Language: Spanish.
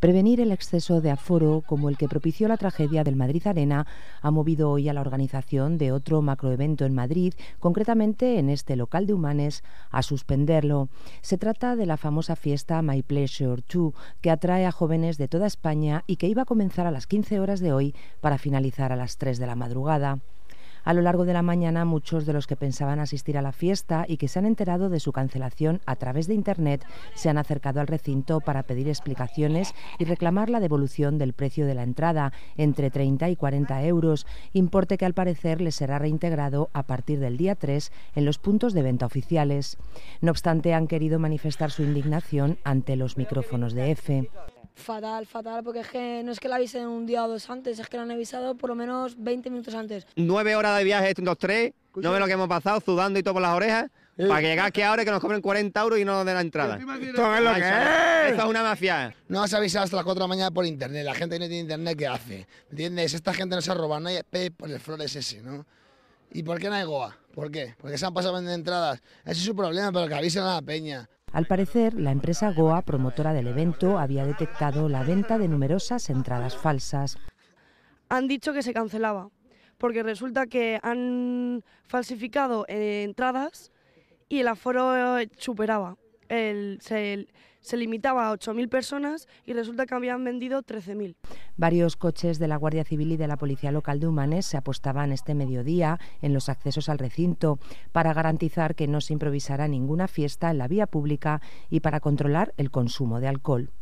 Prevenir el exceso de aforo, como el que propició la tragedia del Madrid Arena, ha movido hoy a la organización de otro macroevento en Madrid, concretamente en este local de Humanes, a suspenderlo. Se trata de la famosa fiesta My Pleasure 2, que atrae a jóvenes de toda España y que iba a comenzar a las 15 horas de hoy para finalizar a las 3 de la madrugada. A lo largo de la mañana, muchos de los que pensaban asistir a la fiesta y que se han enterado de su cancelación a través de Internet se han acercado al recinto para pedir explicaciones y reclamar la devolución del precio de la entrada, entre 30 y 40 euros, importe que al parecer les será reintegrado a partir del día 3 en los puntos de venta oficiales. No obstante, han querido manifestar su indignación ante los micrófonos de EFE. Fatal, fatal, porque es que no es que la avisen un día o dos antes, es que la han avisado por lo menos 20 minutos antes. Nueve horas de viaje, estos tres, no ves lo que hemos pasado, sudando y todo por las orejas, para que llegar aquí ahora y que nos cobren 40 euros y no nos den la entrada. Esto es lo que es. Esto es una mafia. No has avisado hasta las 4 de la mañana por internet. La gente que no tiene internet, ¿qué hace? ¿Me entiendes? Esta gente no se ha robado, no hay EP por el flores ese, ¿no? ¿Y por qué no hay Goa? ¿Por qué? Porque se han pasado vendiendo entradas. Ese es su problema, pero que avisen a la peña. Al parecer, la empresa Goa, promotora del evento, había detectado la venta de numerosas entradas falsas. Han dicho que se cancelaba, porque resulta que han falsificado eh, entradas y el aforo eh, superaba. Se, se limitaba a 8.000 personas y resulta que habían vendido 13.000. Varios coches de la Guardia Civil y de la Policía Local de Humanes se apostaban este mediodía en los accesos al recinto para garantizar que no se improvisara ninguna fiesta en la vía pública y para controlar el consumo de alcohol.